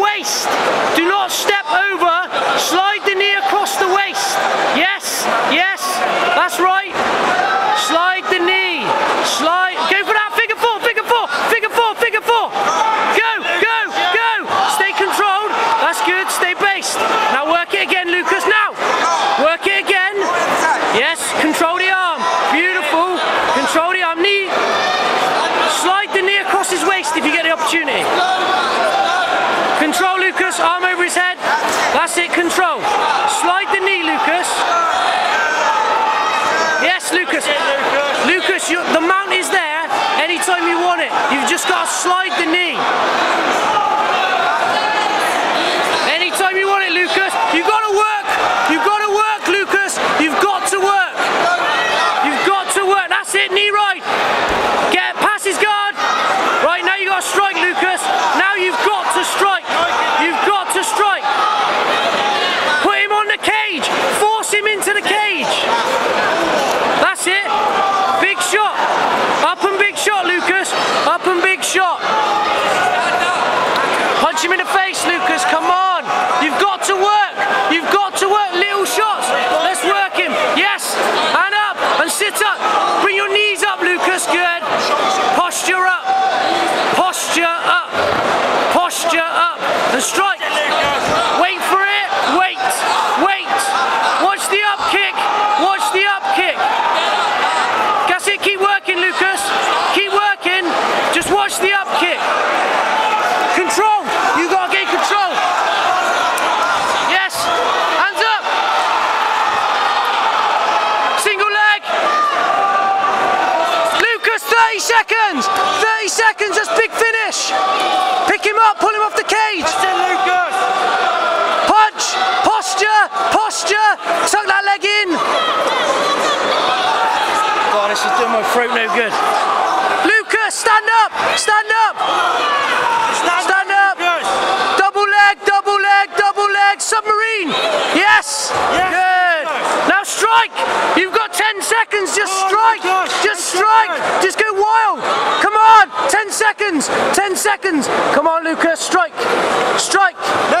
waist. Do not step over. Slide the knee across the waist. Yes, yes, that's right. Slide the knee. Slide. Go for that. Figure four, figure four, figure four, figure four. Go, go, go. Stay controlled. That's good. Stay based. Now work it again, Lucas. Now. Work it again. Yes, control the arm. Beautiful. Control the arm. Knee. Slide the knee across his waist if you get the opportunity over his head. That's it, control. Slide the knee, Lucas. Yes, Lucas. Lucas, the mount is there anytime you want it. You've just got to slide the knee. Anytime you want it, Lucas. You've got to work. You've got to work, Lucas. You've got to work. You've got to work. That's it, knee right. Get past his guard. Right, now you got to strike, Lucas. Now you've got to strike. You've got to strike. Put him on the cage. Force him into the cage. That's it. Big shot. Up and big shot, Lucas. Up and big shot. Punch him in the face, Lucas. Come on. You've got to work. You've got to work. Little shots. Let's work him. Yes. And up. And sit up. Bring your knees up, Lucas. Good. Posture up. Posture up. Posture up. And strike. Wait for it. Wait. Wait. Watch the up kick. Watch the up kick. That's it. Keep working, Lucas. Keep working. Just watch the up kick. Control. You gotta get control. Yes. Hands up. Single leg. Lucas, 30 seconds. 30 seconds. That's big finish. Pick him up. Pull him off the cage. Punch. Posture. Posture. Tuck that leg in. God, this is doing my throat no good. Lucas, stand up. Stand up. Stand up. Double leg, double leg, double leg, submarine. Yes. Good. Now strike. You've got 10 seconds. Just strike. Just strike. Just seconds, 10 seconds. Come on, Lucas, strike, strike. No.